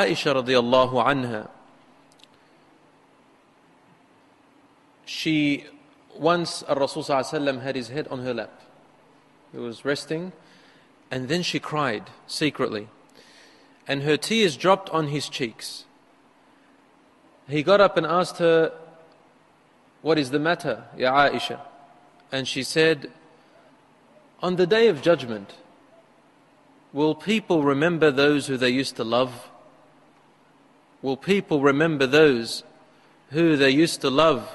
Aisha radiallahu anha, she once Rasul had his head on her lap. He was resting, and then she cried secretly, and her tears dropped on his cheeks. He got up and asked her, What is the matter, Ya Aisha? And she said, On the day of judgment, will people remember those who they used to love? Will people remember those who they used to love?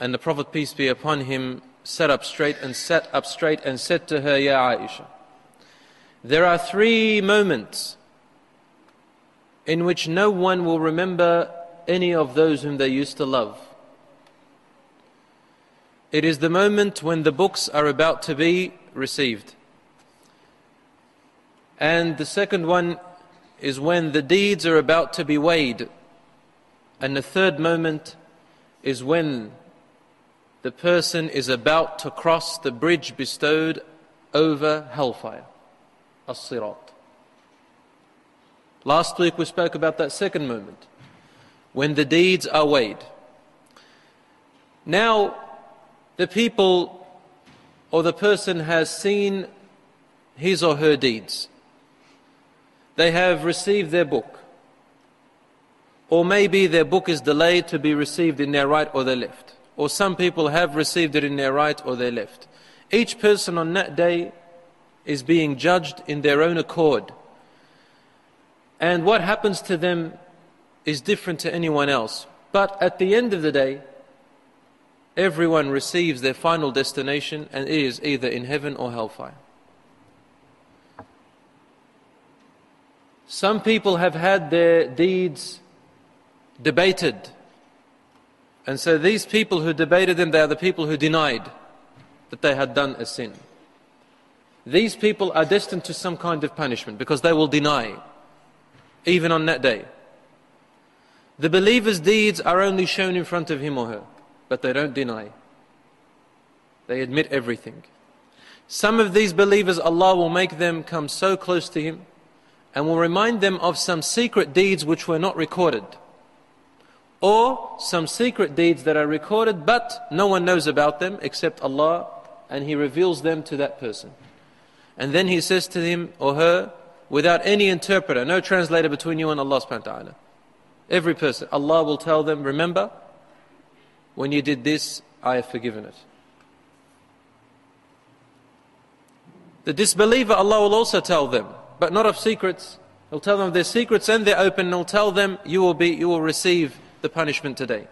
And the Prophet, peace be upon him, sat up straight and sat up straight and said to her, Ya Aisha, there are three moments in which no one will remember any of those whom they used to love. It is the moment when the books are about to be received. And the second one is when the deeds are about to be weighed. And the third moment is when the person is about to cross the bridge bestowed over hellfire, as-sirat. Last week we spoke about that second moment, when the deeds are weighed. Now, the people or the person has seen his or her deeds. They have received their book. Or maybe their book is delayed to be received in their right or their left or some people have received it in their right or their left. Each person on that day is being judged in their own accord. And what happens to them is different to anyone else. But at the end of the day, everyone receives their final destination and is either in heaven or hellfire. Some people have had their deeds debated and so these people who debated them, they are the people who denied that they had done a sin. These people are destined to some kind of punishment because they will deny, even on that day. The believer's deeds are only shown in front of him or her, but they don't deny. They admit everything. Some of these believers, Allah will make them come so close to Him and will remind them of some secret deeds which were not recorded or some secret deeds that are recorded but no one knows about them except Allah and He reveals them to that person. And then He says to him or her, without any interpreter, no translator between you and Allah subhanahu wa ta'ala. Every person, Allah will tell them, remember, when you did this, I have forgiven it. The disbeliever, Allah will also tell them, but not of secrets. He'll tell them their secrets and they're open, and He'll tell them, you will be, you will receive the punishment today.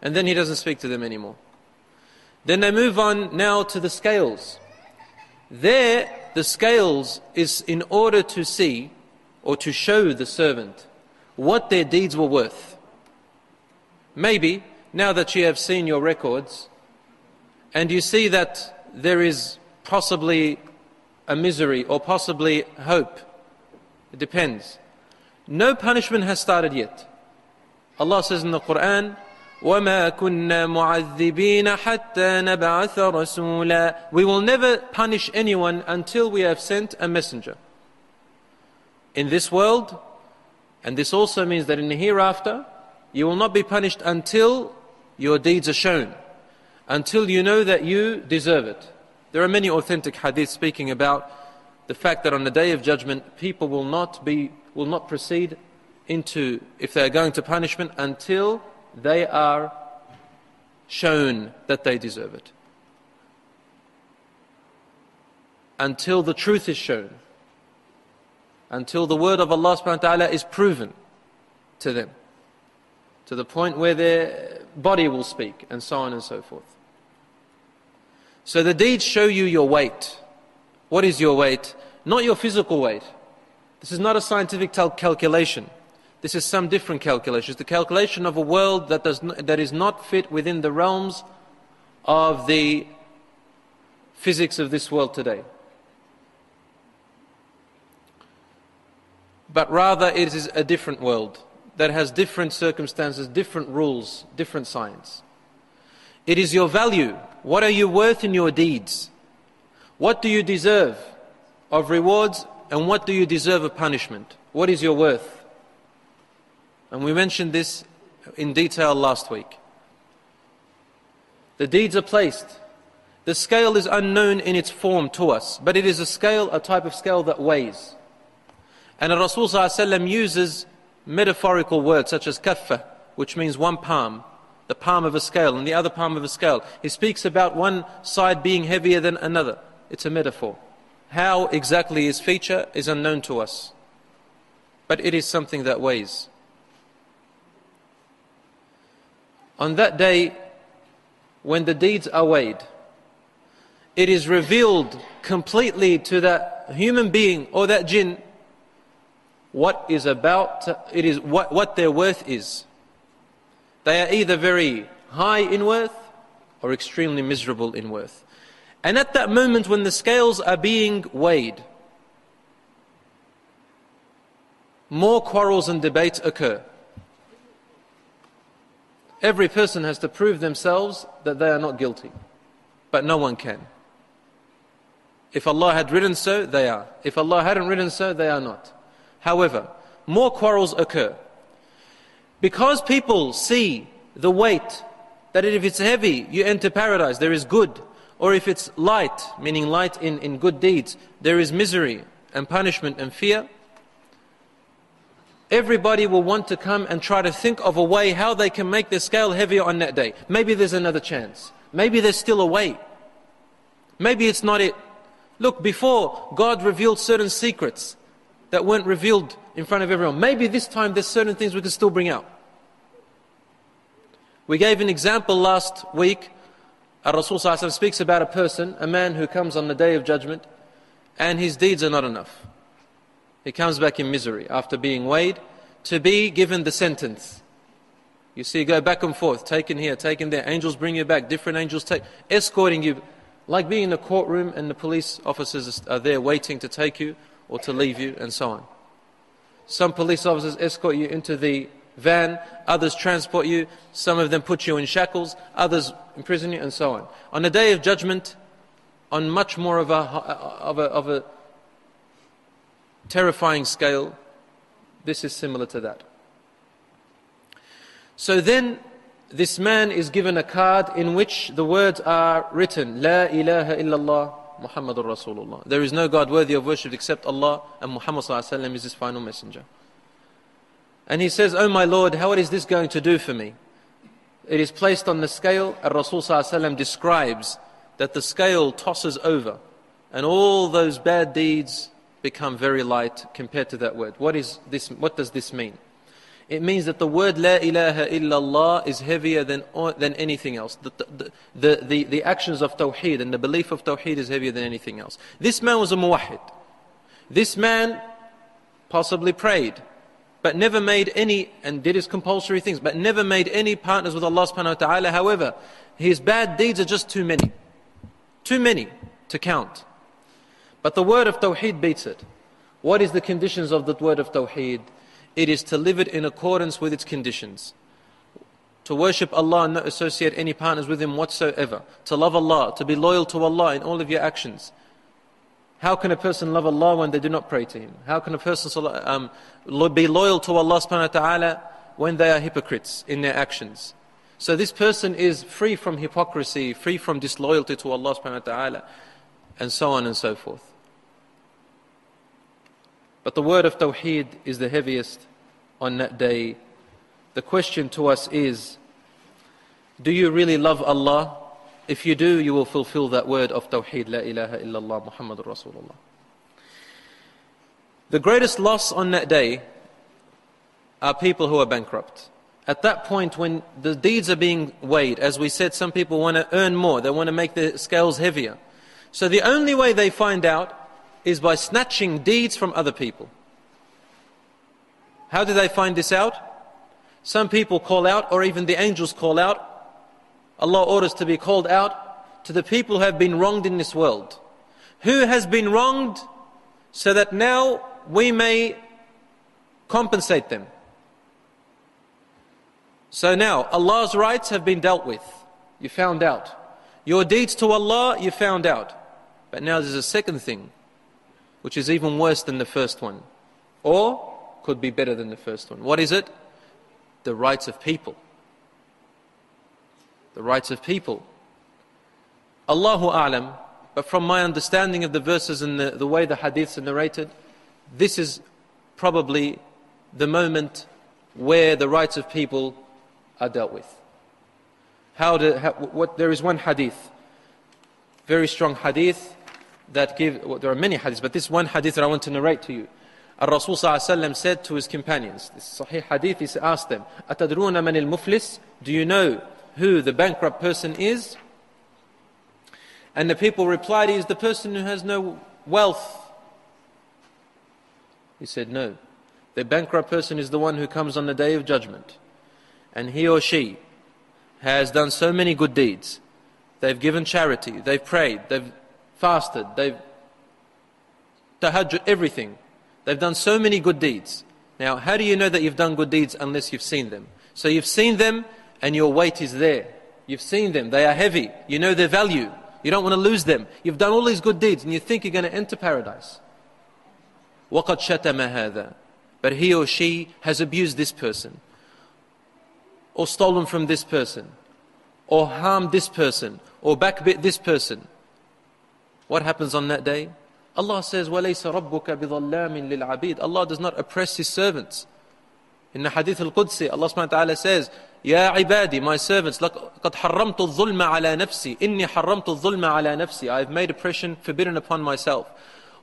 And then he doesn't speak to them anymore. Then they move on now to the scales. There, the scales is in order to see or to show the servant what their deeds were worth. Maybe, now that you have seen your records, and you see that there is possibly a misery or possibly hope, it depends. No punishment has started yet. Allah says in the Quran, وَمَا كُنَّا مُعَذِّبِينَ حَتَّى نَبْعَثَ رَسُولًا We will never punish anyone until we have sent a messenger. In this world, and this also means that in the hereafter, you will not be punished until your deeds are shown, until you know that you deserve it. There are many authentic hadiths speaking about the fact that on the day of judgment, people will not be, will not proceed into, if they are going to punishment, until they are shown that they deserve it. Until the truth is shown. Until the word of Allah subhanahu wa ta'ala is proven to them. To the point where their body will speak, and so on and so forth. So the deeds show you your weight. What is your weight? Not your physical weight. This is not a scientific calculation. This is some different calculation. It's the calculation of a world that, does that is not fit within the realms of the physics of this world today. But rather, it is a different world that has different circumstances, different rules, different science. It is your value. What are you worth in your deeds? What do you deserve of rewards and what do you deserve of punishment? What is your worth? And we mentioned this in detail last week. The deeds are placed. The scale is unknown in its form to us, but it is a scale, a type of scale that weighs. And Rasul uses metaphorical words such as kaffa, which means one palm, the palm of a scale, and the other palm of a scale. He speaks about one side being heavier than another. It's a metaphor. How exactly his feature is unknown to us. But it is something that weighs. On that day, when the deeds are weighed, it is revealed completely to that human being or that jinn what is about it is what, what their worth is. They are either very high in worth or extremely miserable in worth. And at that moment when the scales are being weighed, more quarrels and debates occur. Every person has to prove themselves that they are not guilty, but no one can. If Allah had written so, they are. If Allah hadn't written so, they are not. However, more quarrels occur. Because people see the weight, that if it's heavy, you enter paradise, there is good. Or if it's light, meaning light in, in good deeds, there is misery and punishment and fear. Everybody will want to come and try to think of a way how they can make the scale heavier on that day. Maybe there's another chance. Maybe there's still a way. Maybe it's not it. Look, before God revealed certain secrets, that weren't revealed in front of everyone. Maybe this time there's certain things we can still bring out. We gave an example last week. Our Rasul speaks about a person, a man who comes on the day of judgment, and his deeds are not enough. He comes back in misery after being weighed to be given the sentence. You see, you go back and forth, taken here, taken there. Angels bring you back, different angels take, escorting you, like being in a courtroom and the police officers are there waiting to take you or to leave you, and so on. Some police officers escort you into the van, others transport you, some of them put you in shackles, others imprison you, and so on. On the day of judgment, on much more of a, uh, of a, of a terrifying scale, this is similar to that. So then, this man is given a card in which the words are written, La ilaha illallah Muhammadur Rasulullah. There is no God worthy of worship except Allah, and Muhammad is his final messenger. And he says, Oh my Lord, how is this going to do for me? It is placed on the scale, and Rasul describes that the scale tosses over, and all those bad deeds become very light compared to that word. What, is this, what does this mean? It means that the word La ilaha illallah is heavier than, than anything else. The, the, the, the, the actions of Tawheed and the belief of Tawheed is heavier than anything else. This man was a muwahid. This man possibly prayed, but never made any, and did his compulsory things, but never made any partners with Allah subhanahu wa ta'ala. However, his bad deeds are just too many. Too many to count. But the word of Tawheed beats it. What is the conditions of the word of Tawheed? it is to live it in accordance with its conditions. To worship Allah and not associate any partners with Him whatsoever. To love Allah, to be loyal to Allah in all of your actions. How can a person love Allah when they do not pray to Him? How can a person um, be loyal to Allah subhanahu wa ta'ala when they are hypocrites in their actions? So this person is free from hypocrisy, free from disloyalty to Allah subhanahu wa ta'ala, and so on and so forth. But the word of Tawheed is the heaviest on that day. The question to us is Do you really love Allah? If you do, you will fulfill that word of Tawheed, La ilaha illallah Muhammadur Rasulullah. The greatest loss on that day are people who are bankrupt. At that point, when the deeds are being weighed, as we said, some people want to earn more, they want to make the scales heavier. So the only way they find out is by snatching deeds from other people. How do they find this out? Some people call out, or even the angels call out. Allah orders to be called out to the people who have been wronged in this world. Who has been wronged so that now we may compensate them. So now, Allah's rights have been dealt with. You found out. Your deeds to Allah, you found out. But now there's a second thing which is even worse than the first one, or could be better than the first one. What is it? The rights of people The rights of people. Allahu A'lam, but from my understanding of the verses and the, the way the hadiths are narrated, this is probably the moment where the rights of people are dealt with. How, do, how what, there is one hadith, very strong hadith that give, well, there are many hadiths, but this one hadith that I want to narrate to you. Al-Rasul said to his companions, this Sahih hadith, he asked them, أَتَدْرُونَ مَنِ الْمُفْلِسِ Do you know who the bankrupt person is? And the people replied, He is the person who has no wealth. He said, No. The bankrupt person is the one who comes on the day of judgment. And he or she has done so many good deeds. They've given charity, they've prayed, they've fasted, they've tahajjud, everything. They've done so many good deeds. Now, how do you know that you've done good deeds unless you've seen them? So you've seen them and your weight is there. You've seen them, they are heavy. You know their value. You don't want to lose them. You've done all these good deeds and you think you're going to enter paradise. وَقَدْ شَتَمَ هَذَا But he or she has abused this person, or stolen from this person, or harmed this person, or backbit this person. What happens on that day? Allah says, وَلَيْسَ رَبُّكَ بِظَلَّامٍ لِلْعَبِيدِ Allah does not oppress His servants. In the Hadith al-Qudsi, Allah subhanahu wa ta'ala says, يا عبادي, my servants, لقد حرمت الظلم على نفسي إني حرمت الظلم على نفسي I have made oppression forbidden upon myself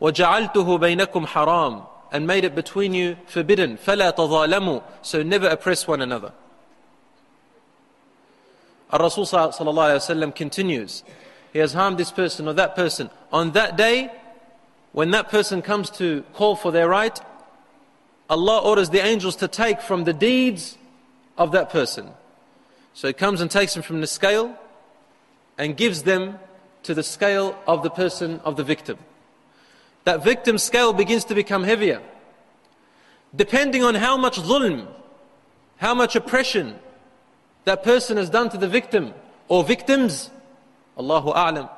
وجعلته بينكم حرام and made it between you forbidden فلا تظالموا so never oppress one another Al-Rasul sallallahu alayhi wasallam continues he has harmed this person or that person on that day when that person comes to call for their right Allah orders the angels to take from the deeds of that person. So he comes and takes them from the scale and gives them to the scale of the person of the victim. That victim's scale begins to become heavier. Depending on how much zulm, how much oppression that person has done to the victim or victims, Allahu A'lam,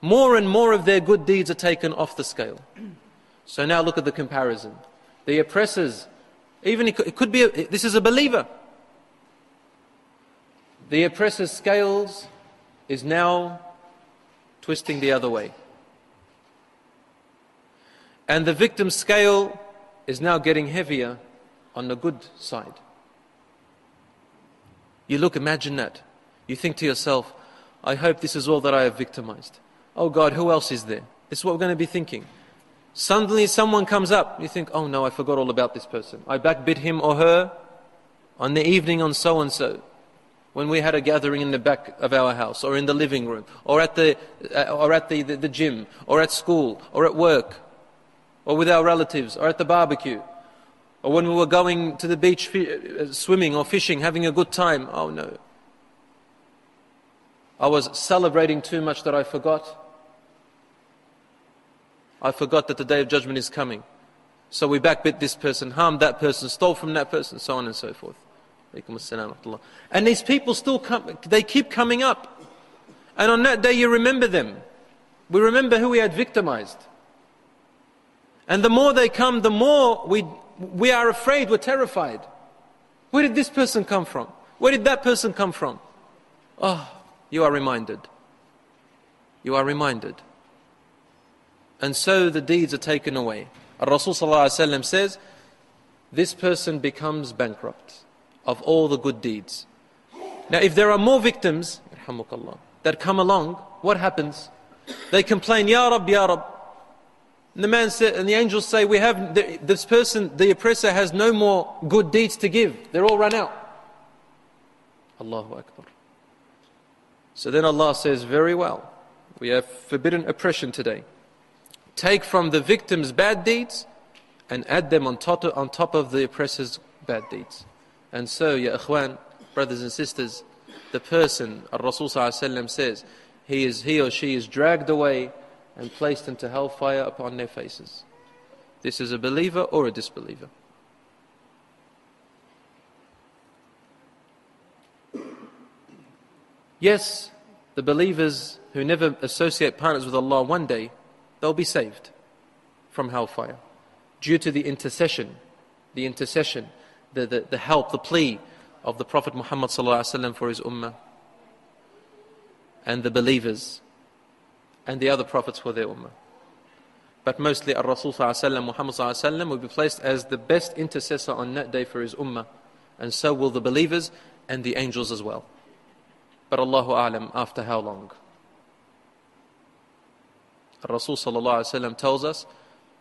more and more of their good deeds are taken off the scale. So now look at the comparison. The oppressors even it could be, a, this is a believer. The oppressor's scales is now twisting the other way. And the victim's scale is now getting heavier on the good side. You look, imagine that. You think to yourself, I hope this is all that I have victimized. Oh God, who else is there? This is what we're going to be thinking. Suddenly someone comes up, you think, oh no, I forgot all about this person. I backbit him or her on the evening on so and so when we had a gathering in the back of our house or in the living room or at the, uh, or at the, the, the gym or at school or at work or with our relatives or at the barbecue or when we were going to the beach uh, swimming or fishing, having a good time. Oh no. I was celebrating too much that I forgot. I forgot that the day of judgment is coming. So we backbit this person, harmed that person, stole from that person, so on and so forth. And these people still come, they keep coming up. And on that day you remember them. We remember who we had victimized. And the more they come, the more we, we are afraid, we're terrified. Where did this person come from? Where did that person come from? Oh, you are reminded. You are reminded and so the deeds are taken away. Rasul says, this person becomes bankrupt of all the good deeds. Now, if there are more victims that come along, what happens? They complain, Ya Rab, Ya Rab. And the man said, and the angels say, we have this person, the oppressor, has no more good deeds to give. They're all run out. Allahu Akbar. So then Allah says, very well, we have forbidden oppression today take from the victim's bad deeds and add them on top, on top of the oppressor's bad deeds. And so, ya ikhwan, brothers and sisters, the person, Rasul says, he, is, he or she is dragged away and placed into hellfire upon their faces. This is a believer or a disbeliever. Yes, the believers who never associate partners with Allah one day they'll be saved. from hellfire due to the intercession, the intercession, the, the, the help, the plea of the Prophet Muhammad for his ummah and the believers and the other prophets for their ummah. But mostly Al Rasul Muhammad will be placed as the best intercessor on that day for his ummah, and so will the believers and the angels as well. But Allahu A'lam, after how long? Rasul tells us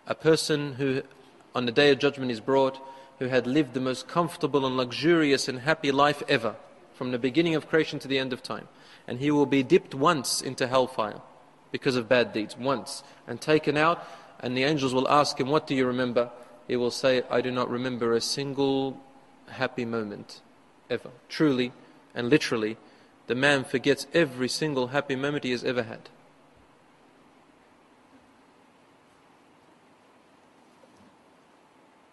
a person who on the day of judgment is brought who had lived the most comfortable and luxurious and happy life ever from the beginning of creation to the end of time and he will be dipped once into hellfire because of bad deeds, once, and taken out, and the angels will ask him, What do you remember? He will say, I do not remember a single happy moment ever. Truly and literally, the man forgets every single happy moment he has ever had.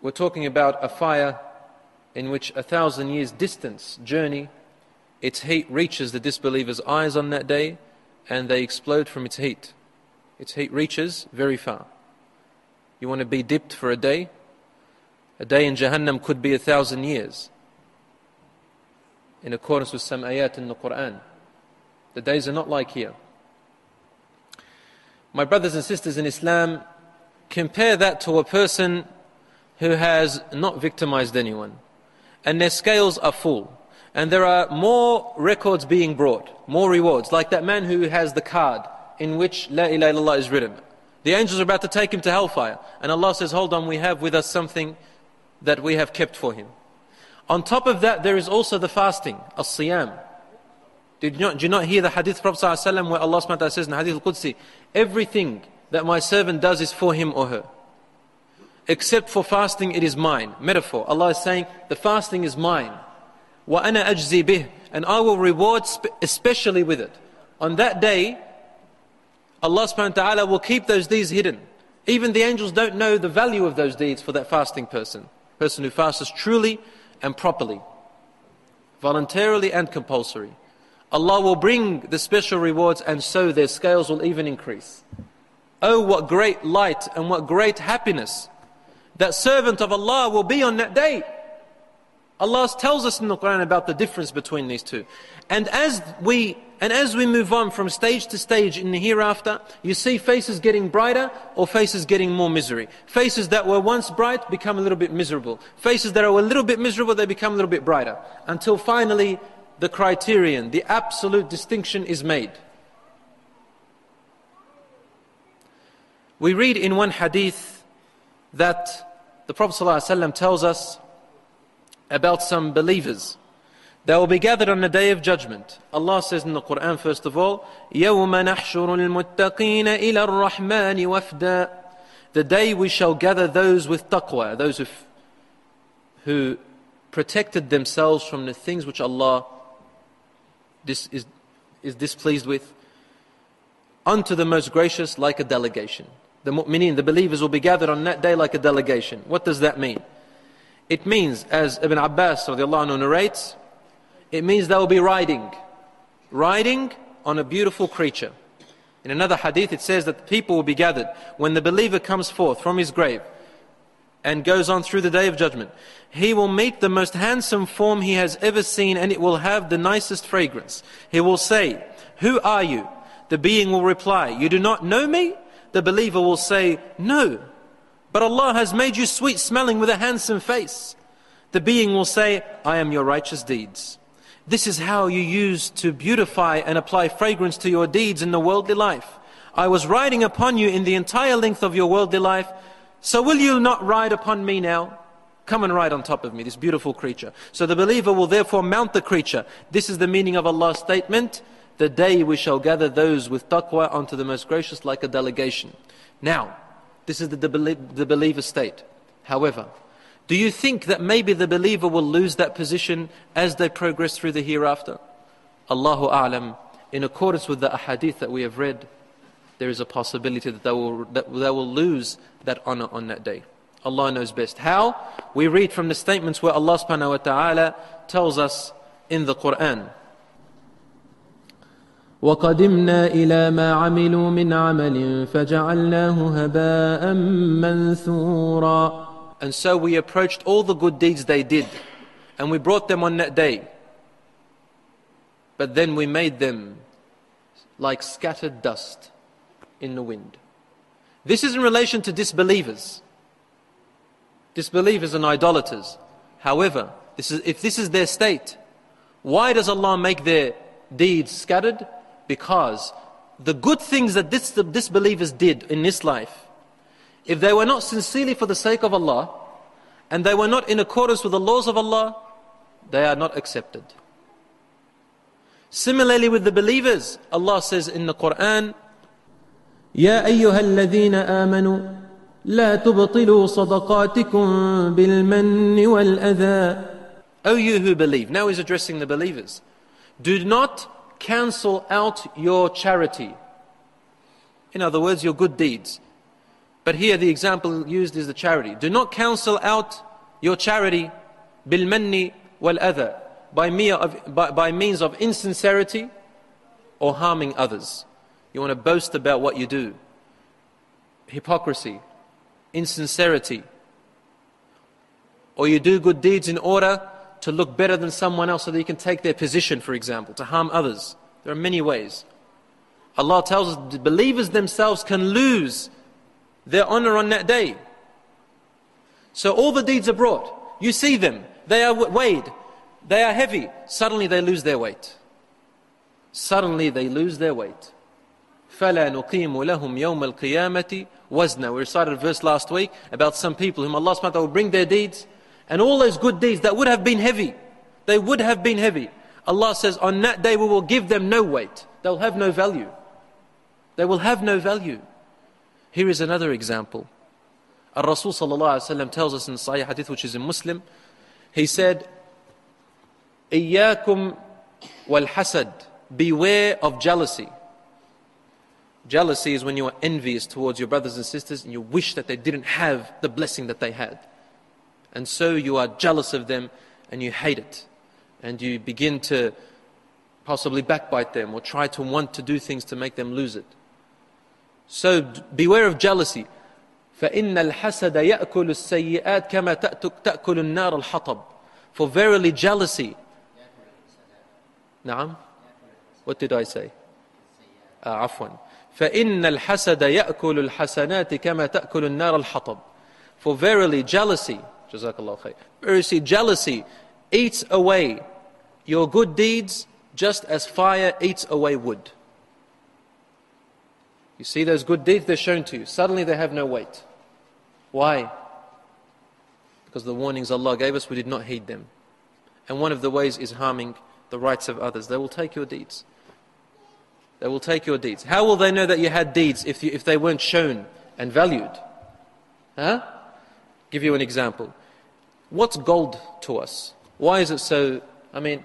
We're talking about a fire in which a thousand years distance journey its heat reaches the disbelievers' eyes on that day and they explode from its heat. Its heat reaches very far. You want to be dipped for a day? A day in Jahannam could be a thousand years. In accordance with some ayat in the Quran. The days are not like here. My brothers and sisters in Islam, compare that to a person who has not victimized anyone and their scales are full and there are more records being brought, more rewards, like that man who has the card in which La ilaha illallah is written. The angels are about to take him to hellfire, and Allah says, Hold on, we have with us something that we have kept for him. On top of that, there is also the fasting, as siyam. Did you not, do you not hear the hadith of Prophet ﷺ where Allah says in hadith al Qudsi, Everything that my servant does is for him or her. Except for fasting, it is mine. Metaphor. Allah is saying, The fasting is mine. وَأَنَا أَجْزِي بِهِ And I will reward especially with it. On that day, Allah subhanahu wa ta'ala will keep those deeds hidden. Even the angels don't know the value of those deeds for that fasting person. Person who fasts truly and properly. Voluntarily and compulsory. Allah will bring the special rewards and so their scales will even increase. Oh, what great light and what great happiness that servant of Allah will be on that day. Allah tells us in the Quran about the difference between these two. And as we and as we move on from stage to stage in the hereafter, you see faces getting brighter or faces getting more misery. Faces that were once bright become a little bit miserable. Faces that are a little bit miserable, they become a little bit brighter. Until finally the criterion, the absolute distinction is made. We read in one hadith that the Prophet ﷺ tells us about some believers. They will be gathered on the day of judgment. Allah says in the Quran, first of all, يَوْمَ نَحْشُرُ الْمُتَّقِينَ إِلَى الرَّحْمَنِ وَفْدًا The day we shall gather those with taqwa, those who, who protected themselves from the things which Allah is, is displeased with, unto the most gracious like a delegation. The mu'mineen, the believers will be gathered on that day like a delegation. What does that mean? It means, as Ibn Abbas anhu narrates, it means they will be riding, riding on a beautiful creature. In another hadith, it says that the people will be gathered when the believer comes forth from his grave and goes on through the day of judgment. He will meet the most handsome form he has ever seen and it will have the nicest fragrance. He will say, Who are you? The being will reply, You do not know me? The believer will say, No. But Allah has made you sweet smelling with a handsome face. The being will say, I am your righteous deeds. This is how you used to beautify and apply fragrance to your deeds in the worldly life. I was riding upon you in the entire length of your worldly life. So will you not ride upon me now? Come and ride on top of me, this beautiful creature. So the believer will therefore mount the creature. This is the meaning of Allah's statement. The day we shall gather those with taqwa onto the most gracious like a delegation. Now, this is the, the believer state. However, do you think that maybe the believer will lose that position as they progress through the hereafter? Allahu A'lam, in accordance with the ahadith that we have read, there is a possibility that they will, that they will lose that honor on that day. Allah knows best. How? We read from the statements where Allah subhanahu wa ta'ala tells us in the Quran. وقدمنا إلى ما عملوا من عمل فجعلناه هباء منثورا And so we approached all the good deeds they did, and we brought them on that day. But then we made them like scattered dust in the wind. This is in relation to disbelievers. Disbelievers and idolaters. However, this is, if this is their state, why does Allah make their deeds scattered? Because the good things that this, the disbelievers did in this life, if they were not sincerely for the sake of Allah, and they were not in accordance with the laws of Allah, they are not accepted. Similarly with the believers, Allah says in the Quran, يا أيها الذين آمنوا لا تبطلوا صدقاتكم بالمن والأذى O you who believe, now he's addressing the believers, do not cancel out your charity. In other words, your good deeds. But here the example used is the charity. Do not cancel out your charity bilmanni wal adha by, by, by means of insincerity or harming others. You want to boast about what you do. Hypocrisy, insincerity. Or you do good deeds in order to look better than someone else so that you can take their position, for example, to harm others. There are many ways. Allah tells us the believers themselves can lose their honor on that day. So all the deeds are brought. You see them. They are weighed. They are heavy. Suddenly they lose their weight. Suddenly they lose their weight. فَلَا نُقِيمُ لَهُمْ يَوْمَ الْقِيَامَةِ وَزْنًا We recited a verse last week about some people whom Allah subhanahu wa will bring their deeds and all those good deeds that would have been heavy, they would have been heavy. Allah says, on that day we will give them no weight. They'll have no value. They will have no value. Here is another example. Al Rasul tells us in Sahih Hadith, which is in Muslim, he said, Iyakum wal hasad, beware of jealousy. Jealousy is when you are envious towards your brothers and sisters and you wish that they didn't have the blessing that they had. And so you are jealous of them and you hate it. And you begin to possibly backbite them or try to want to do things to make them lose it. So beware of jealousy. فإن الحسد يأكل السيئات كما تأكل النار الحطب. For verily jealousy نعم What did I say? آه عفوا فإن الحسد يأكل الحسنات كما تأكل النار الحطب For verily jealousy Jazakallah khair. Jealousy eats away your good deeds just as fire eats away wood. You see those good deeds they're shown to you. Suddenly they have no weight. Why? Because the warnings Allah gave us, we did not heed them. And one of the ways is harming the rights of others. They will take your deeds. They will take your deeds. How will they know that you had deeds if, you, if they weren't shown and valued? Huh? Give you an example. What's gold to us? Why is it so? I mean,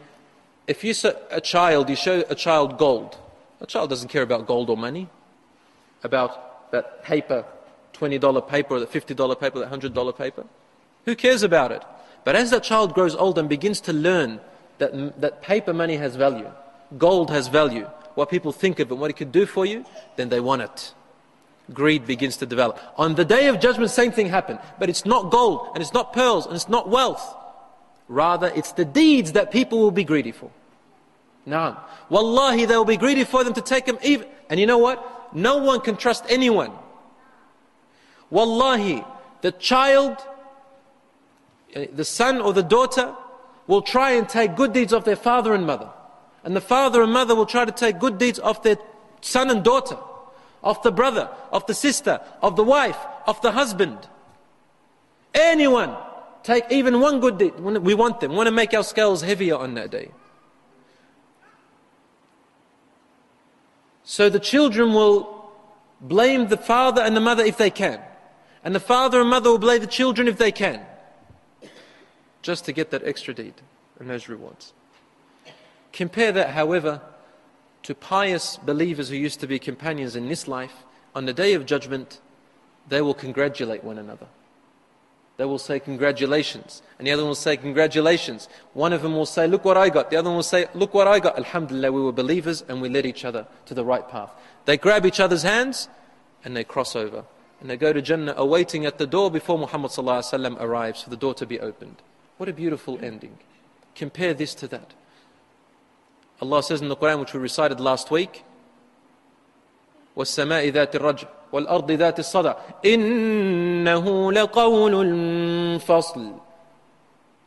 if you show a child, you show a child gold. A child doesn't care about gold or money, about that paper, $20 paper or the $50 paper, that $100 paper. Who cares about it? But as that child grows old and begins to learn that, that paper money has value, gold has value, what people think of it, what it could do for you, then they want it. Greed begins to develop. On the day of judgment, same thing happened. But it's not gold, and it's not pearls, and it's not wealth. Rather, it's the deeds that people will be greedy for. Now, wallahi, they will be greedy for them to take them even. And you know what? No one can trust anyone. Wallahi, the child, eh, the son or the daughter, will try and take good deeds of their father and mother. And the father and mother will try to take good deeds of their son and daughter, of the brother, of the sister, of the wife, of the husband. Anyone, take even one good deed. We want them. We want to make our scales heavier on that day. So the children will blame the father and the mother if they can. And the father and mother will blame the children if they can just to get that extra deed and those rewards. Compare that, however, to pious believers who used to be companions in this life. On the day of judgment, they will congratulate one another. they will say congratulations. And the other one will say congratulations. One of them will say, look what I got. The other one will say, look what I got. Alhamdulillah, we were believers and we led each other to the right path. They grab each other's hands and they cross over. And they go to Jannah awaiting at the door before Muhammad arrives for the door to be opened. What a beautiful ending. Compare this to that. Allah says in the Quran, which we recited last week, والسماء ذات الرجع والأرض ذات الصدع إنه لقول فصل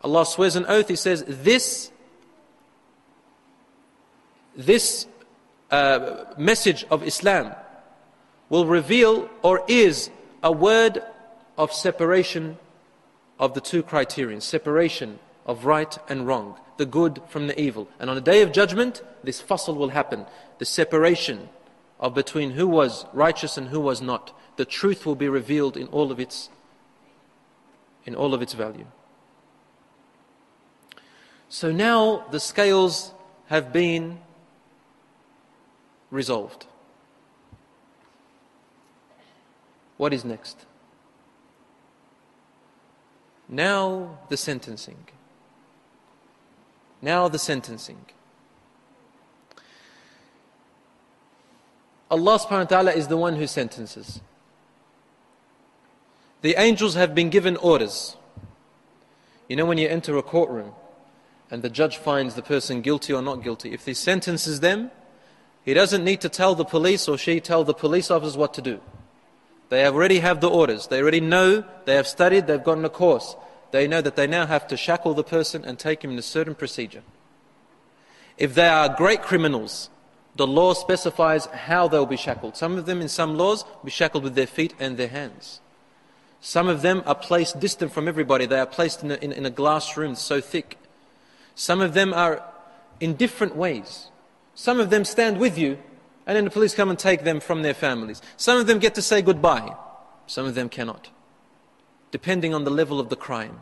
Allah swears an oath, He says, this, this uh, message of Islam will reveal or is a word of separation of the two criterions, separation of right and wrong, the good from the evil. And on the day of judgment, this fasl will happen, the separation of between who was righteous and who was not. The truth will be revealed in all of its in all of its value. So now the scales have been resolved. What is next? Now the sentencing. Now the sentencing. Allah subhanahu wa ta'ala is the one who sentences. The angels have been given orders. You know, when you enter a courtroom and the judge finds the person guilty or not guilty, if he sentences them, he doesn't need to tell the police or she tell the police officers what to do. They already have the orders. They already know, they have studied, they've gotten a course. They know that they now have to shackle the person and take him in a certain procedure. If they are great criminals, the law specifies how they'll be shackled. Some of them, in some laws, be shackled with their feet and their hands. Some of them are placed distant from everybody. They are placed in a, in, in a glass room so thick. Some of them are in different ways. Some of them stand with you, and then the police come and take them from their families. Some of them get to say goodbye. Some of them cannot, depending on the level of the crime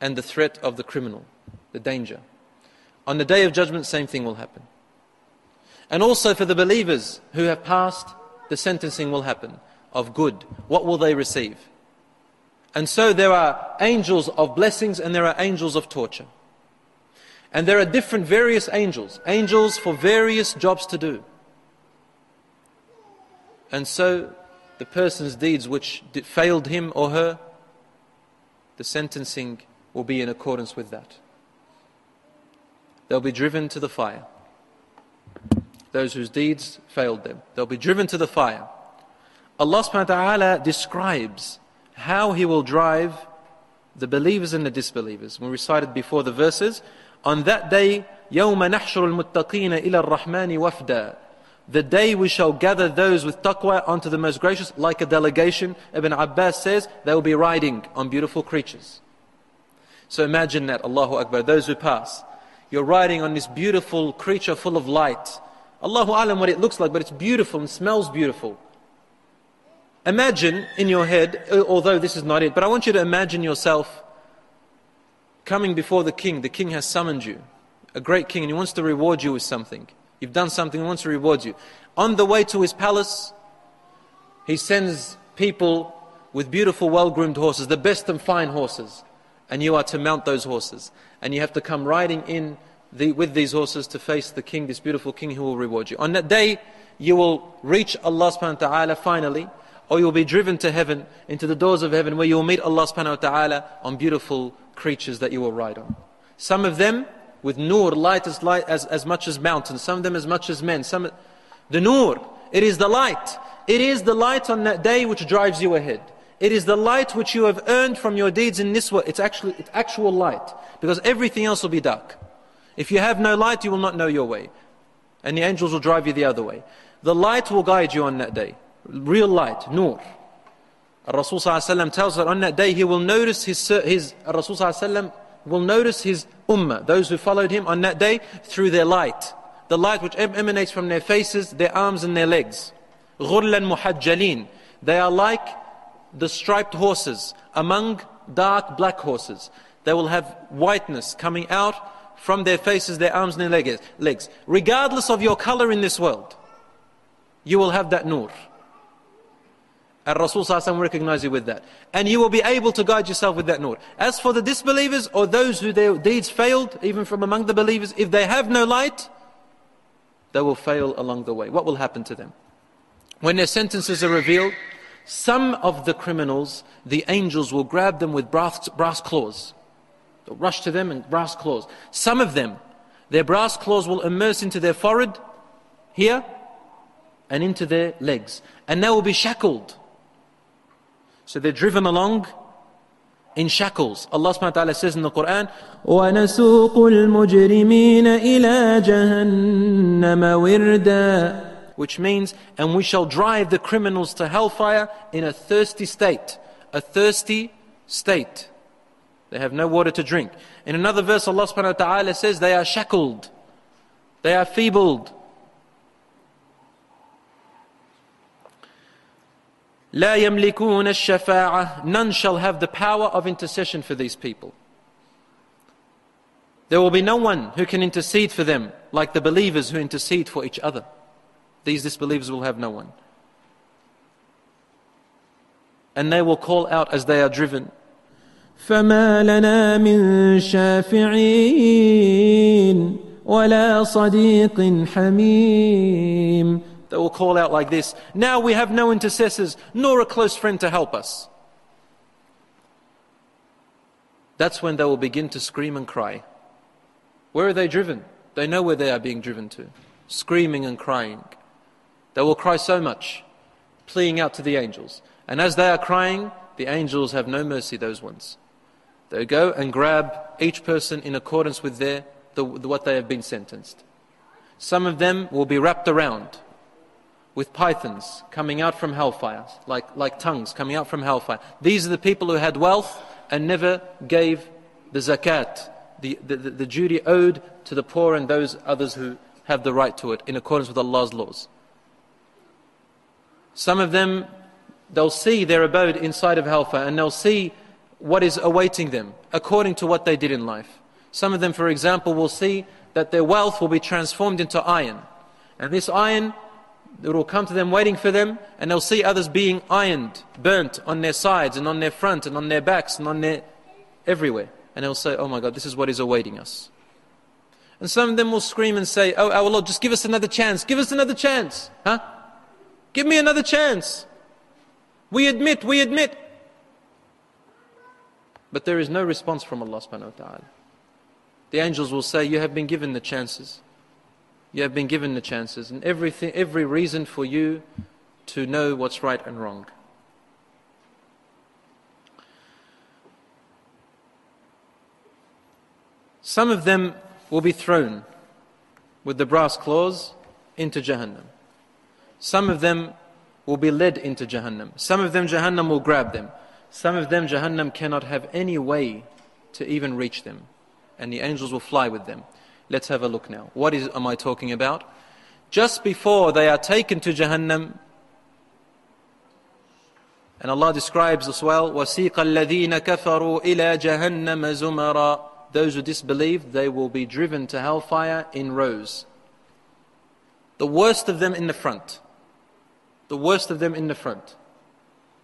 and the threat of the criminal, the danger. On the day of judgment, same thing will happen. And also for the believers who have passed, the sentencing will happen of good. What will they receive? And so there are angels of blessings and there are angels of torture. And there are different various angels, angels for various jobs to do. And so the person's deeds which failed him or her, the sentencing will be in accordance with that. They'll be driven to the fire those whose deeds failed them. They'll be driven to the fire. Allah subhanahu wa ta'ala describes how He will drive the believers and the disbelievers. We recited before the verses. On that day, يَوْمَ نَحْشُرُ الْمُتَّقِينَ إِلَى الرَّحْمَنِ وَفْدًا the day we shall gather those with taqwa onto the most gracious like a delegation. Ibn Abbas says they will be riding on beautiful creatures. So imagine that, Allahu Akbar, those who pass. You're riding on this beautiful creature full of light Allahu Alam what it looks like, but it's beautiful and smells beautiful. Imagine in your head, uh, although this is not it, but I want you to imagine yourself coming before the king. The king has summoned you, a great king, and he wants to reward you with something. You've done something, he wants to reward you. On the way to his palace, he sends people with beautiful, well groomed horses, the best and fine horses. And you are to mount those horses. And you have to come riding in the, with these horses to face the king, this beautiful king who will reward you. On that day, you will reach Allah subhanahu wa ta'ala finally, or you will be driven to heaven, into the doors of heaven, where you will meet Allah subhanahu wa ta'ala on beautiful creatures that you will ride on. Some of them with nur, light as, light as, as much as mountains, some of them as much as men. Some, the nur, it is the light. It is the light on that day which drives you ahead. It is the light which you have earned from your deeds in this world. It's actually it's actual light. Because everything else will be dark. If you have no light, you will not know your way. And the angels will drive you the other way. The light will guide you on that day. Real light, nur. Rasul tells that on that day he will notice his, his Rasul will notice his ummah, those who followed him on that day through their light. The light which emanates from their faces, their arms and their legs. غُرْلًا muhajjalin. They are like the striped horses among dark black horses. They will have whiteness coming out from their faces, their arms and their legs. Regardless of your color in this world, you will have that nur. And Rasul will recognize you with that. And you will be able to guide yourself with that nur. As for the disbelievers or those who their deeds failed, even from among the believers, if they have no light, they will fail along the way. What will happen to them? When their sentences are revealed, some of the criminals, the angels will grab them with brass, brass claws. They'll rush to them and brass claws. Some of them, their brass claws will immerse into their forehead, here, and into their legs. And they will be shackled. So they're driven along in shackles. Allah subhanahu wa ta'ala says in the Quran, وَنَسُوقُ الْمُجْرِمِينَ إِلَى جَهَنَّمَ وِرْدًا which means, and we shall drive the criminals to hellfire in a thirsty state. A thirsty state. They have no water to drink. In another verse, Allah subhanahu wa ta'ala says they are shackled, they are feebled. لا يملكون الشفاعة None shall have the power of intercession for these people. There will be no one who can intercede for them like the believers who intercede for each other. These disbelievers will have no one. And they will call out as they are driven. فما لنا من شافعين ولا صديق حميم they will call out like this Now we have no intercessors, nor a close friend to help us. That's when they will begin to scream and cry. Where are they driven? They know where they are being driven to. Screaming and crying. They will cry so much, pleading out to the angels. And as they are crying, the angels have no mercy, those ones. They go and grab each person in accordance with their, the, what they have been sentenced. Some of them will be wrapped around with pythons coming out from hellfire, like, like tongues coming out from hellfire. These are the people who had wealth and never gave the zakat, the, the, the, the duty owed to the poor and those others who have the right to it in accordance with Allah's laws. Some of them, they'll see their abode inside of hellfire and they'll see what is awaiting them according to what they did in life. Some of them, for example, will see that their wealth will be transformed into iron. And this iron, it will come to them waiting for them, and they'll see others being ironed, burnt on their sides and on their front and on their backs and on their everywhere. And they'll say, Oh my God, this is what is awaiting us. And some of them will scream and say, Oh, our Lord, just give us another chance. Give us another chance. Huh? Give me another chance. We admit, we admit. But there is no response from Allah subhanahu wa ta'ala. The angels will say, You have been given the chances. You have been given the chances and everything, every reason for you to know what's right and wrong. Some of them will be thrown with the brass claws into Jahannam. Some of them will be led into Jahannam. Some of them, Jahannam will grab them. Some of them, Jahannam cannot have any way to even reach them. And the angels will fly with them. Let's have a look now. What is, am I talking about? Just before they are taken to Jahannam, and Allah describes as well, وَسِيقَ الَّذِينَ كَفَرُوا إِلَى جَهَنَّمَ زُمَرًا Those who disbelieve, they will be driven to hellfire in rows. The worst of them in the front the worst of them in the front.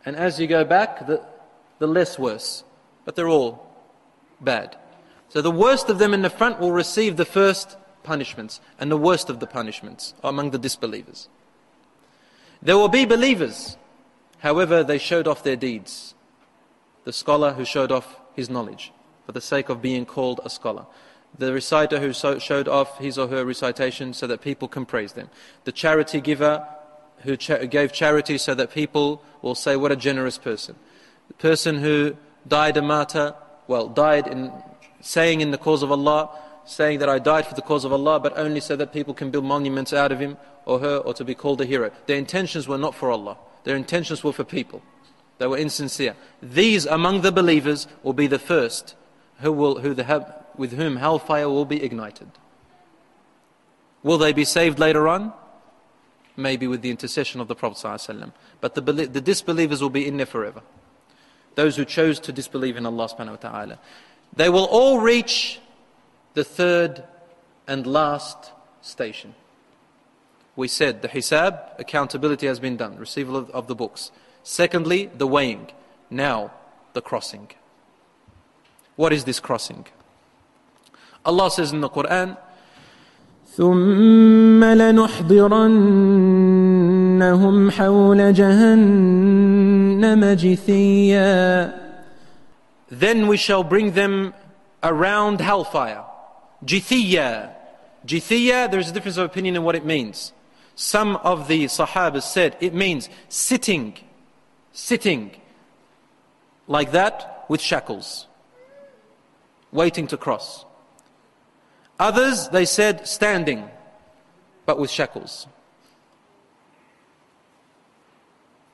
And as you go back, the, the less worse. But they're all bad. So the worst of them in the front will receive the first punishments and the worst of the punishments among the disbelievers. There will be believers, however, they showed off their deeds. The scholar who showed off his knowledge for the sake of being called a scholar. The reciter who showed off his or her recitation so that people can praise them. The charity giver who cha- gave charity so that people will say, What a generous person. The person who died a martyr, well, died in saying in the cause of Allah, saying that I died for the cause of Allah, but only so that people can build monuments out of him or her or to be called a hero. Their intentions were not for Allah, their intentions were for people. They were insincere. These among the believers will be the first who will, who the, with whom hellfire will be ignited. Will they be saved later on? maybe with the intercession of the Prophet ﷺ. But the, the disbelievers will be in there forever. Those who chose to disbelieve in Allah subhanahu wa ta'ala. They will all reach the third and last station. We said the hisab, accountability has been done, receival of, of the books. Secondly, the weighing. Now, the crossing. What is this crossing? Allah says in the Quran, ثم لنحضرنهم حول جهنم جثيا then we shall bring them around hellfire. Jithiya. Jithiya, there's a difference of opinion in what it means. Some of the Sahabas said it means sitting, sitting like that with shackles, waiting to cross. Others, they said standing, but with shackles.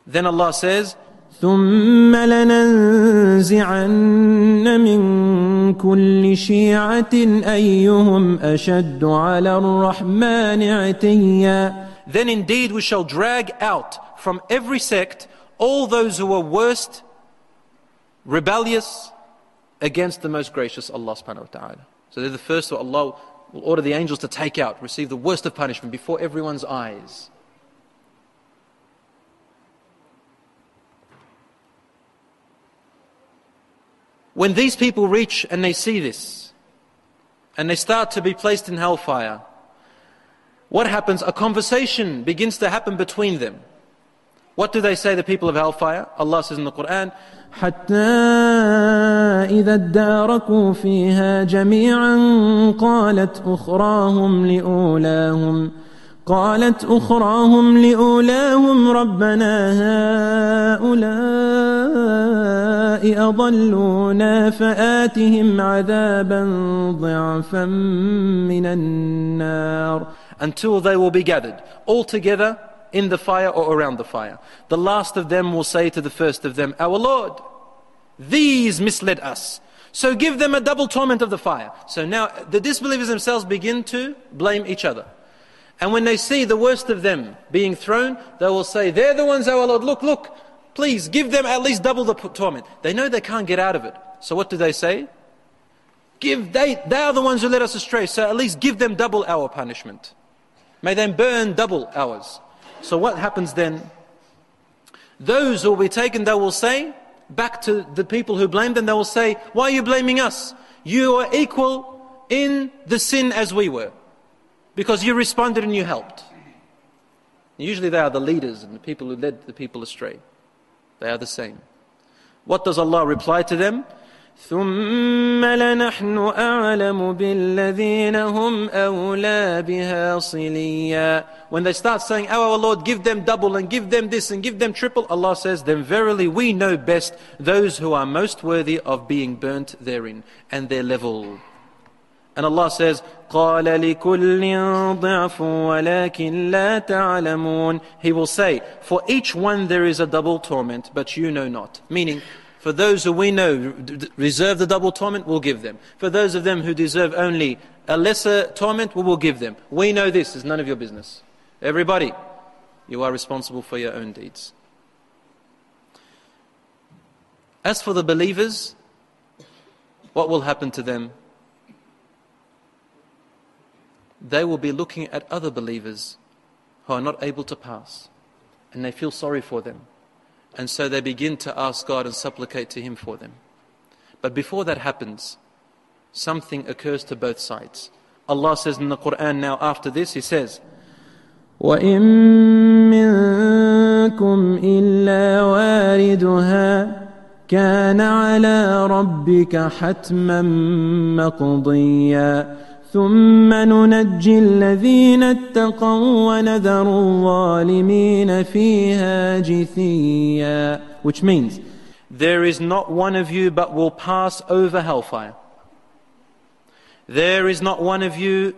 Then Allah says, ثم لننزعن من كل شيعة أيهم أشد على الرحمن عتيا Then indeed we shall drag out from every sect all those who are worst, rebellious against the most gracious Allah subhanahu wa ta'ala. So they're the first who Allah will order the angels to take out, receive the worst of punishment before everyone's eyes. When these people reach and they see this, and they start to be placed in hellfire, what happens? A conversation begins to happen between them. What do they say, the people of hellfire? Allah says in the Quran, حتى إذا اداركوا فيها جميعا قالت أخراهم لأولاهم قالت أخراهم لأولاهم ربنا هؤلاء أضلونا فآتهم عذابا ضعفا من النار until they will be gathered all together in the fire or around the fire. The last of them will say to the first of them, Our Lord, these misled us. So give them a double torment of the fire. So now the disbelievers themselves begin to blame each other. And when they see the worst of them being thrown, they will say, They're the ones, our Lord, look, look, please give them at least double the torment. They know they can't get out of it. So what do they say? Give they they are the ones who led us astray, so at least give them double our punishment. May them burn double ours. So what happens then? Those who will be taken, they will say, back to the people who blamed them, they will say, Why are you blaming us? You are equal in the sin as we were. Because you responded and you helped. Usually they are the leaders and the people who led the people astray. They are the same. What does Allah reply to them? ثم لنحن أعلم بالذين هم أولى بها صليا When they start saying, Oh our Lord, give them double and give them this and give them triple, Allah says, Then verily we know best those who are most worthy of being burnt therein and their level. And Allah says, قال لكل ضعف ولكن لا تعلمون He will say, For each one there is a double torment, but you know not. Meaning, for those who we know reserve the double torment, we'll give them. For those of them who deserve only a lesser torment, we will give them. We know this is none of your business. Everybody, you are responsible for your own deeds. As for the believers, what will happen to them? They will be looking at other believers who are not able to pass, and they feel sorry for them. And so they begin to ask God and supplicate to Him for them. But before that happens, something occurs to both sides. Allah says in the Quran now after this, He says, وَإِن مِّنكُمْ إِلَّا وَارِدُهَا كَانَ عَلَى رَبِّكَ حَتْمًا مَّقْضِيًّا ثم ننجي الذين اتقوا ونذر الظالمين فيها جثيا which means there is not one of you but will pass over hellfire there is not one of you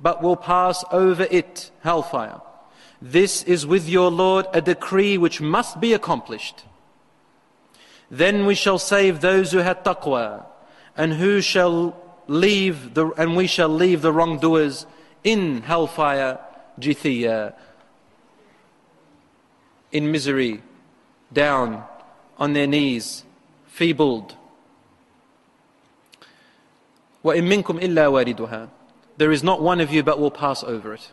but will pass over it hellfire this is with your lord a decree which must be accomplished then we shall save those who had taqwa and who shall leave the, and we shall leave the wrongdoers in hellfire, jithiya, in misery, down on their knees, feebled. وَإِن مِّنكُمْ إِلَّا وَارِدُهَا There is not one of you but will pass over it.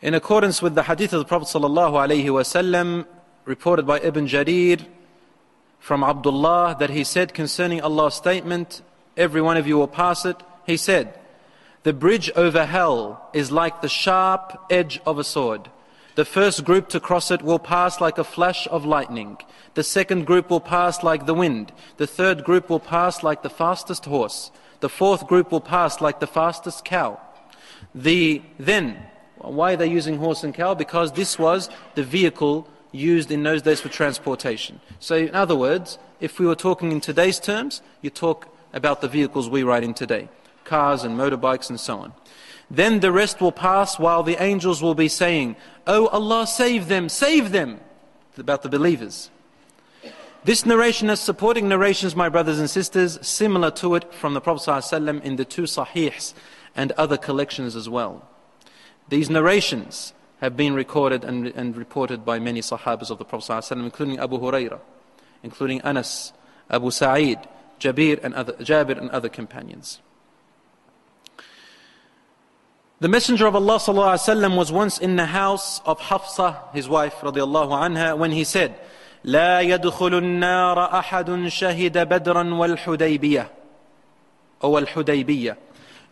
In accordance with the hadith of the Prophet sallallahu alaihi wasallam, reported by Ibn Jarir from Abdullah that he said concerning Allah's statement, Every one of you will pass it. He said, The bridge over hell is like the sharp edge of a sword. The first group to cross it will pass like a flash of lightning. The second group will pass like the wind. The third group will pass like the fastest horse. The fourth group will pass like the fastest cow. The, then, why are they using horse and cow? Because this was the vehicle used in those days for transportation. So, in other words, if we were talking in today's terms, you talk about the vehicles we ride in today cars and motorbikes and so on. Then the rest will pass while the angels will be saying, Oh Allah, save them, save them, about the believers. This narration is supporting narrations, my brothers and sisters, similar to it from the Prophet ﷺ in the two Sahihs and other collections as well. These narrations have been recorded and, and reported by many Sahabas of the Prophet ﷺ, including Abu Hurairah, including Anas, Abu Sa'id, Jabir and other, Jabir and other companions. The Messenger of Allah ﷺ was once in the house of Hafsa, his wife radiallahu anha, when he said, لا يدخل النار أحد شهد بدرا والحديبية أو الحديبية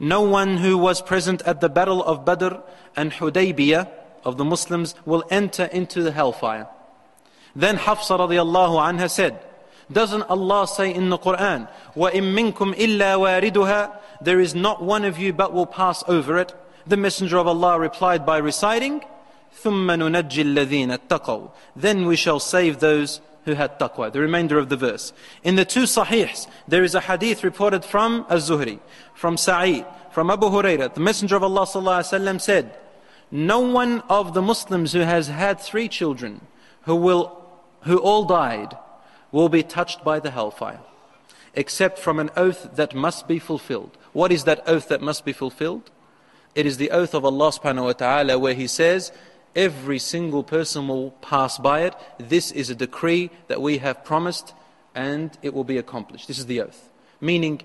No one who was present at the battle of Badr and Hudaybiyah of the Muslims will enter into the hellfire. Then Hafsa radiallahu anha said, doesn't Allah say in the Quran, وَإِن مِّنكُمْ إِلَّا وَارِدُهَا There is not one of you but will pass over it. The Messenger of Allah replied by reciting, ثُمَّ نُنَجِّ الَّذِينَ اتَّقَوْا Then we shall save those who had taqwa. The remainder of the verse. In the two Sahihs, there is a hadith reported from Az-Zuhri, from Sa'id, from Abu Hurairah. The Messenger of Allah ﷺ said, No one of the Muslims who has had three children, who will, who all died, will be touched by the hellfire, except from an oath that must be fulfilled. What is that oath that must be fulfilled? It is the oath of Allah subhanahu wa ta'ala where He says, Every single person will pass by it. This is a decree that we have promised and it will be accomplished. This is the oath. Meaning,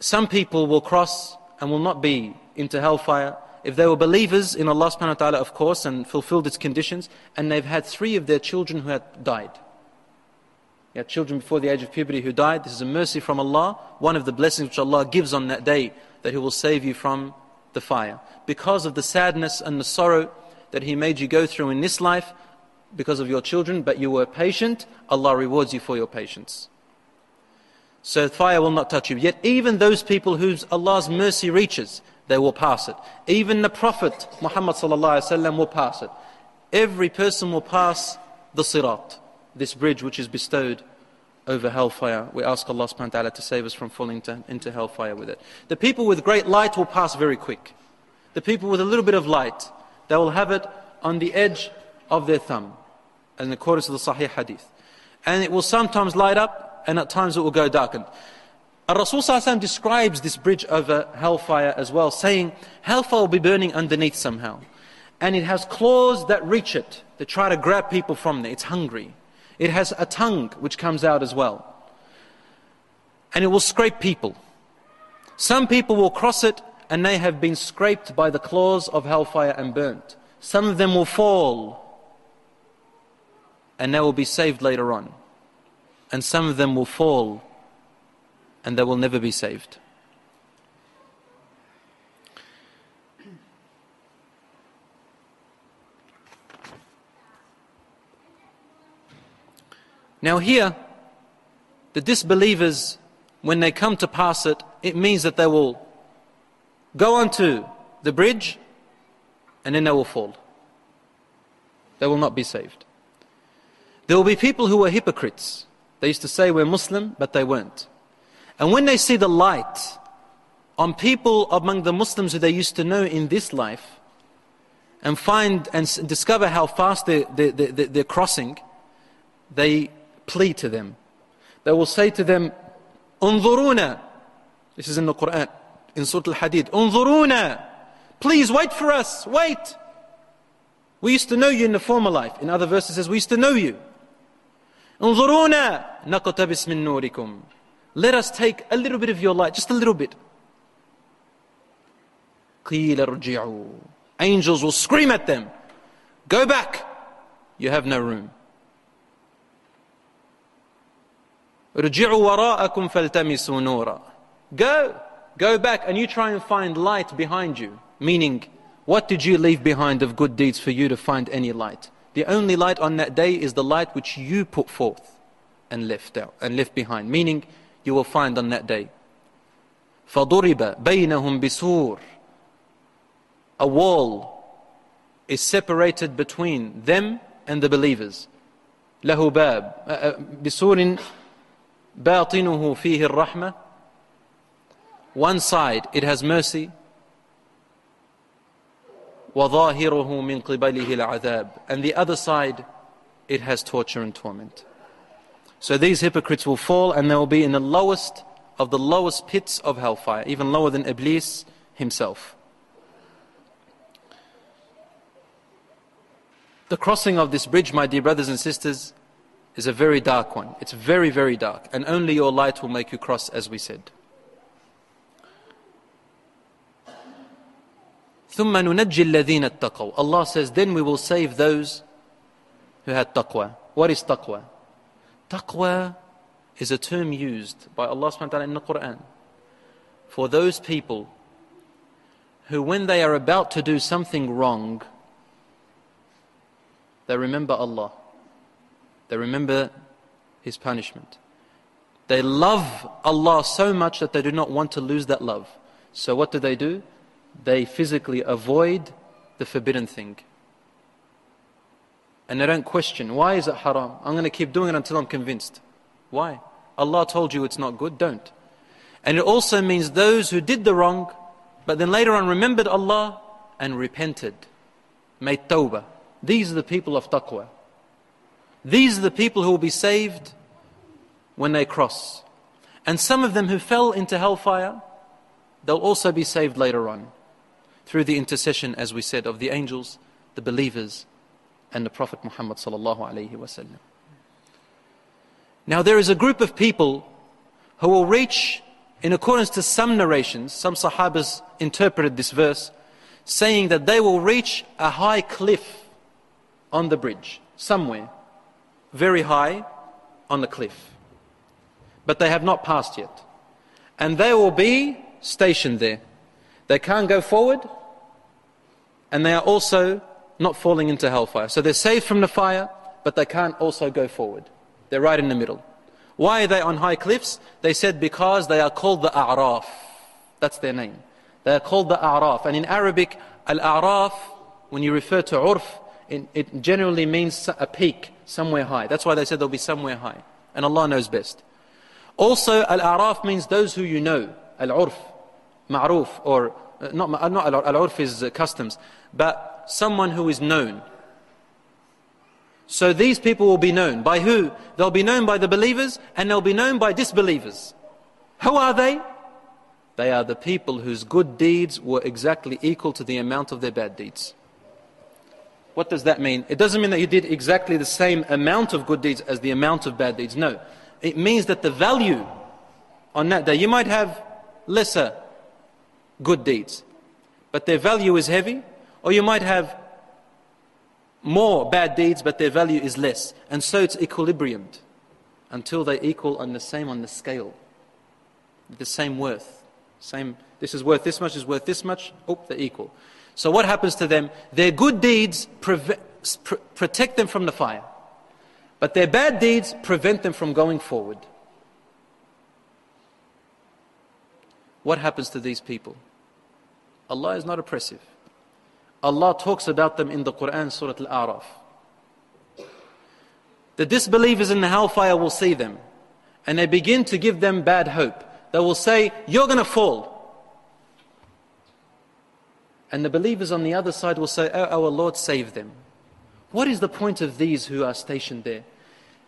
some people will cross and will not be into hellfire. If they were believers in Allah subhanahu wa ta'ala, of course, and fulfilled its conditions, and they've had three of their children who had died. You had children before the age of puberty who died. This is a mercy from Allah, one of the blessings which Allah gives on that day, that He will save you from the fire. Because of the sadness and the sorrow that He made you go through in this life, because of your children, but you were patient, Allah rewards you for your patience. So the fire will not touch you. Yet even those people whose Allah's mercy reaches, they will pass it. Even the Prophet Muhammad will pass it. Every person will pass the sirat this bridge which is bestowed over hellfire. We ask Allah subhanahu wa ta'ala to save us from falling to, into hellfire with it. The people with great light will pass very quick. The people with a little bit of light, they will have it on the edge of their thumb, in accordance to the Sahih Hadith. And it will sometimes light up, and at times it will go darkened. Rasul describes this bridge over hellfire as well, saying, Hellfire will be burning underneath somehow. And it has claws that reach it, that try to grab people from there. It's hungry. It has a tongue which comes out as well. And it will scrape people. Some people will cross it and they have been scraped by the claws of hellfire and burnt. Some of them will fall and they will be saved later on. And some of them will fall and they will never be saved. Now, here, the disbelievers, when they come to pass it, it means that they will go onto the bridge and then they will fall. They will not be saved. There will be people who are hypocrites. They used to say we're Muslim, but they weren't. And when they see the light on people among the Muslims who they used to know in this life, and find and discover how fast they're, they're, they're, they're crossing, they plead to them. They will say to them, Unzuruna. This is in the Quran, in Surah Al-Hadid. Unzuruna. Please wait for us. Wait. We used to know you in the former life. In other verses says, we used to know you. Unzuruna. Naqtabis min nurikum. Let us take a little bit of your light, just a little bit. Angels will scream at them. Go back. you have no room. رجعوا وراءكم فالتمسوا نورا Go, go back and you try and find light behind you. Meaning, what did you leave behind of good deeds for you to find any light? The only light on that day is the light which you put forth and left out and left behind. Meaning, you will find on that day. فضرب بينهم بسور A wall is separated between them and the believers. له باب بسور باطنه فيه الرحمة One side it has mercy وظاهره من قبله العذاب and the other side it has torture and torment. So these hypocrites will fall and they will be in the lowest of the lowest pits of hellfire, even lower than Iblis himself. The crossing of this bridge, my dear brothers and sisters, is a very dark one. It's very, very dark. And only your light will make you cross, as we said. Allah says, then we will save those who had taqwa. What is taqwa? Taqwa is a term used by Allah subhanahu wa ta'ala in the Quran for those people who, when they are about to do something wrong, they remember Allah. They remember His punishment. They love Allah so much that they do not want to lose that love. So what do they do? They physically avoid the forbidden thing. And they don't question, why is it haram? I'm going to keep doing it until I'm convinced. Why? Allah told you it's not good, don't. And it also means those who did the wrong, but then later on remembered Allah and repented, made tawbah. These are the people of taqwa. These are the people who will be saved when they cross. And some of them who fell into hellfire, they'll also be saved later on through the intercession, as we said, of the angels, the believers, and the Prophet Muhammad. Now there is a group of people who will reach, in accordance to some narrations, some Sahabas interpreted this verse, saying that they will reach a high cliff on the bridge, somewhere, very high on the cliff. But they have not passed yet. And they will be stationed there. They can't go forward, and they are also not falling into hellfire. So they're saved from the fire, but they can't also go forward. They're right in the middle. Why are they on high cliffs? They said because they are called the A'raf. That's their name. They are called the A'raf. And in Arabic, Al-A'raf, when you refer to Urf, it, it generally means a peak, somewhere high. That's why they said they'll be somewhere high. And Allah knows best. Also, Al-A'raf means those who you know. Al-Urf, Ma'ruf, or uh, not, not Al-Urf is uh, customs, but someone who is known. So these people will be known. By who? They'll be known by the believers and they'll be known by disbelievers. Who are they? They are the people whose good deeds were exactly equal to the amount of their bad deeds. What does that mean? It doesn't mean that you did exactly the same amount of good deeds as the amount of bad deeds. No. It means that the value on that day, you might have lesser good deeds, but their value is heavy, or you might have more bad deeds, but their value is less. And so it's equilibriumed until they equal on the same on the scale, the same worth. Same, this is worth this much, is worth this much, oh, they're equal. So what happens to them? Their good deeds protect them from the fire, but their bad deeds prevent them from going forward. What happens to these people? Allah is not oppressive. Allah talks about them in the Quran, Surah Al-A'raf. The disbelievers in the hellfire will see them and they begin to give them bad hope. They will say, You're going to fall. And the believers on the other side will say, Oh, our Lord, save them. What is the point of these who are stationed there?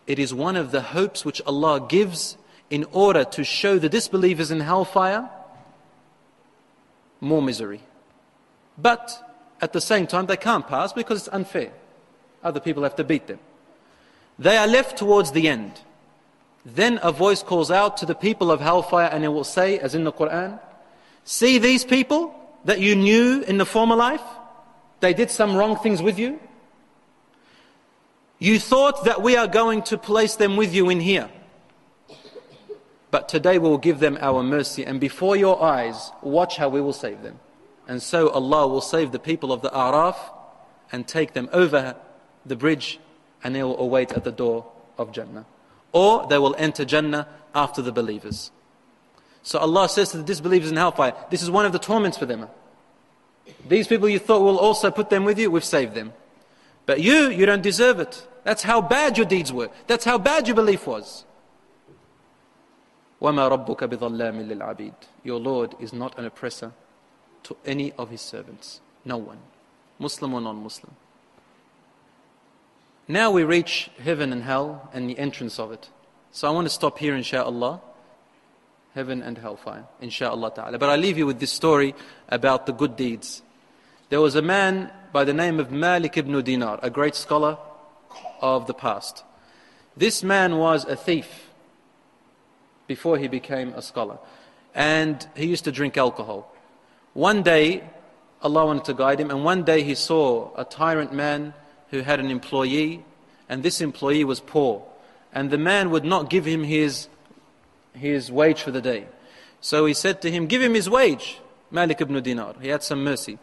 It is one of the hopes which Allah gives in order to show the disbelievers in hellfire more misery. But at the same time, they can't pass because it's unfair. Other people have to beat them. They are left towards the end. Then a voice calls out to the people of hellfire and it will say, as in the Quran, See these people that you knew in the former life? They did some wrong things with you. You thought that we are going to place them with you in here. But today we will give them our mercy, and before your eyes, watch how we will save them. And so Allah will save the people of the Araf and take them over the bridge, and they will await at the door of Jannah. Or they will enter Jannah after the believers. So Allah says to the disbelievers in hellfire, this is one of the torments for them. These people you thought will also put them with you, we've saved them. But you, you don't deserve it. That's how bad your deeds were. That's how bad your belief was. وَمَا رَبُّكَ بِظَلَّامٍ لِلْعَبِيدِ Your Lord is not an oppressor to any of His servants. No one. Muslim or non-Muslim. Now we reach heaven and hell and the entrance of it. So I want to stop here inshaAllah. Heaven and hellfire, inshaAllah ta'ala. But I leave you with this story about the good deeds. There was a man by the name of Malik ibn Dinar, a great scholar of the past. This man was a thief before he became a scholar. And he used to drink alcohol. One day, Allah wanted to guide him, and one day he saw a tyrant man who had an employee, and this employee was poor. And the man would not give him his, his wage for the day. So he said to him, Give him his wage, Malik ibn Dinar. He had some mercy.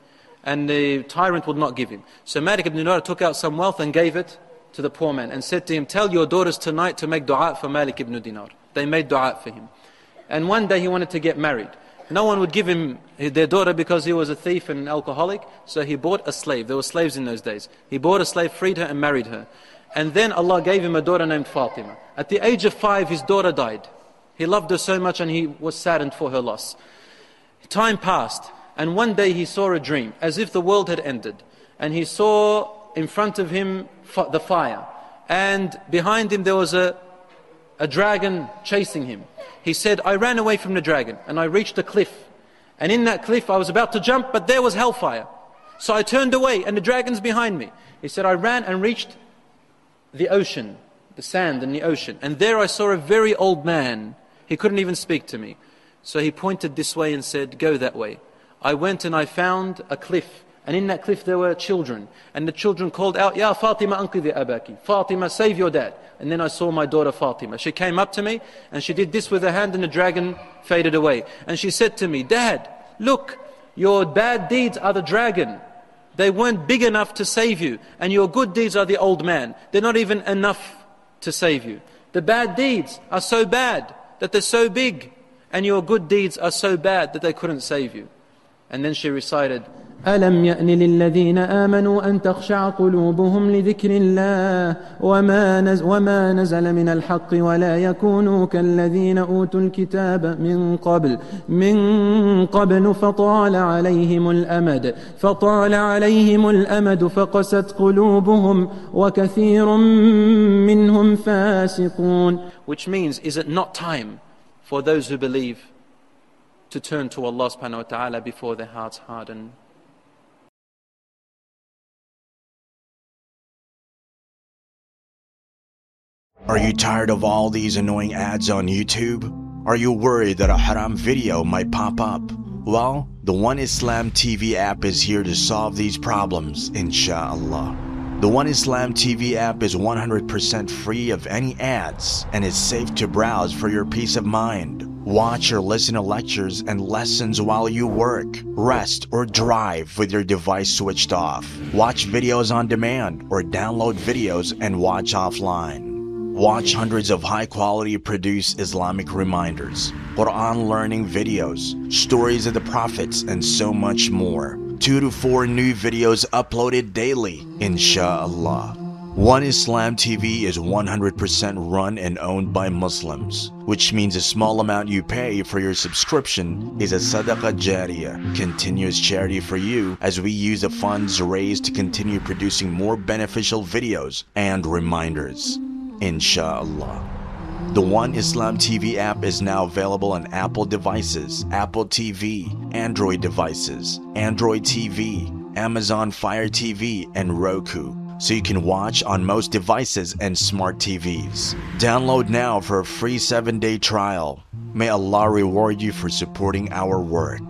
And the tyrant would not give him. So Malik ibn Dinar took out some wealth and gave it to the poor man and said to him, Tell your daughters tonight to make dua for Malik ibn Dinar. They made dua for him. And one day he wanted to get married. No one would give him their daughter because he was a thief and an alcoholic, so he bought a slave. There were slaves in those days. He bought a slave, freed her, and married her. And then Allah gave him a daughter named Fatima. At the age of five, his daughter died. He loved her so much and he was saddened for her loss. Time passed, and one day he saw a dream, as if the world had ended. And he saw in front of him the fire. And behind him there was a a dragon chasing him. He said, I ran away from the dragon and I reached a cliff. And in that cliff I was about to jump, but there was hellfire. So I turned away and the dragon's behind me. He said, I ran and reached the ocean, the sand and the ocean. And there I saw a very old man. He couldn't even speak to me. So he pointed this way and said, Go that way. I went and I found a cliff and in that cliff there were children. And the children called out, Ya Fatima anqidhi abaki. Fatima, save your dad. And then I saw my daughter Fatima. She came up to me and she did this with her hand and the dragon faded away. And she said to me, Dad, look, your bad deeds are the dragon. They weren't big enough to save you. And your good deeds are the old man. They're not even enough to save you. The bad deeds are so bad that they're so big. And your good deeds are so bad that they couldn't save you. And then she recited, ألم يأن للذين آمنوا أن تخشع قلوبهم لذكر الله وما, نز وما نزل من الحق ولا يكونوا كالذين أوتوا الكتاب من قبل من قبل فطال عليهم الأمد فطال عليهم الأمد فقست قلوبهم وكثير منهم فاسقون Which means, is it not time for those who believe to turn to Allah subhanahu wa ta'ala before their hearts harden? Are you tired of all these annoying ads on YouTube? Are you worried that a haram video might pop up? Well, the One Islam TV app is here to solve these problems, inshallah. The One Islam TV app is 100% free of any ads and is safe to browse for your peace of mind. Watch or listen to lectures and lessons while you work, rest, or drive with your device switched off. Watch videos on demand or download videos and watch offline. Watch hundreds of high quality produced Islamic reminders, Quran learning videos, stories of the prophets, and so much more. Two to four new videos uploaded daily, inshallah. One Islam TV is 100% run and owned by Muslims, which means a small amount you pay for your subscription is a sadaqah jariyah, continuous charity for you as we use the funds raised to continue producing more beneficial videos and reminders. Inshallah. The One Islam TV app is now available on Apple devices, Apple TV, Android devices, Android TV, Amazon Fire TV, and Roku, so you can watch on most devices and smart TVs. Download now for a free 7 day trial. May Allah reward you for supporting our work.